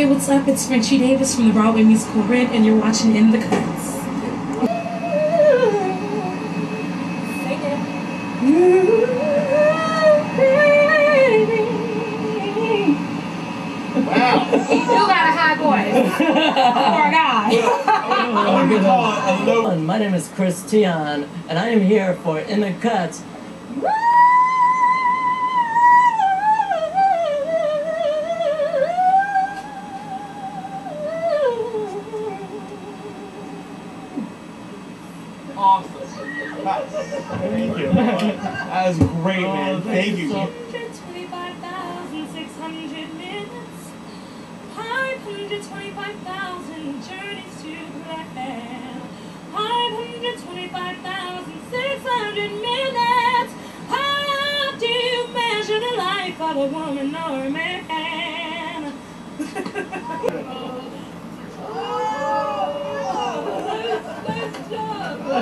Hey, what's up? It's Frenchie Davis from the Broadway musical Rent, and you're watching In the Cuts. Wow. You got a high voice. Poor guy. I would call it a low. Hello, My name is Chris Tian, and I am here for In the Cuts. Awesome. Thank you. That was great, man. Thank you. 125,600 minutes, 525,000 journeys to plan, 525,600 minutes. How do you measure the life of a woman or a man?